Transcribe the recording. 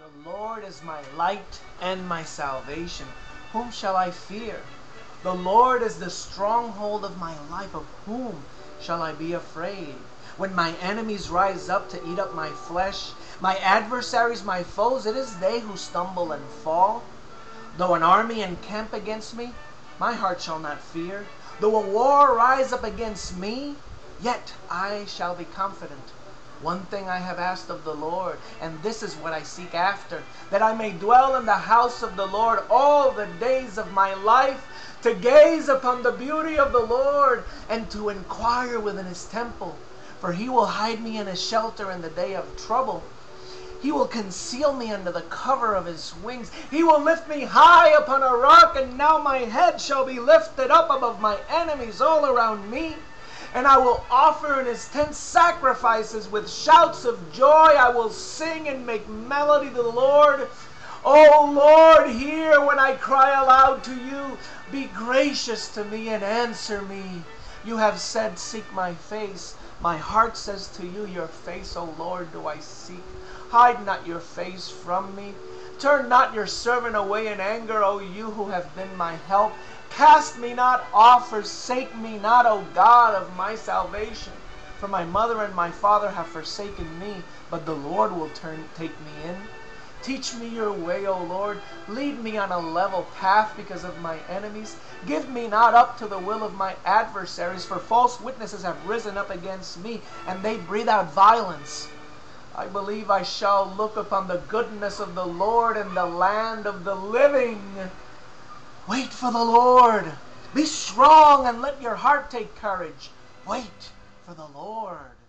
The Lord is my light and my salvation. Whom shall I fear? The Lord is the stronghold of my life. Of whom shall I be afraid? When my enemies rise up to eat up my flesh, my adversaries, my foes, it is they who stumble and fall. Though an army encamp against me, my heart shall not fear. Though a war rise up against me, yet I shall be confident. One thing I have asked of the Lord, and this is what I seek after, that I may dwell in the house of the Lord all the days of my life, to gaze upon the beauty of the Lord, and to inquire within his temple. For he will hide me in his shelter in the day of trouble. He will conceal me under the cover of his wings. He will lift me high upon a rock, and now my head shall be lifted up above my enemies all around me and I will offer in his tent sacrifices with shouts of joy. I will sing and make melody to the Lord. O Lord, hear when I cry aloud to you. Be gracious to me and answer me. You have said, Seek my face. My heart says to you, Your face, O Lord, do I seek. Hide not your face from me. Turn not your servant away in anger, O you who have been my help. Cast me not off, forsake me not, O God of my salvation. For my mother and my father have forsaken me, but the Lord will turn take me in. Teach me your way, O Lord. Lead me on a level path because of my enemies. Give me not up to the will of my adversaries, for false witnesses have risen up against me, and they breathe out violence. I believe I shall look upon the goodness of the Lord in the land of the living. Wait for the Lord. Be strong and let your heart take courage. Wait for the Lord.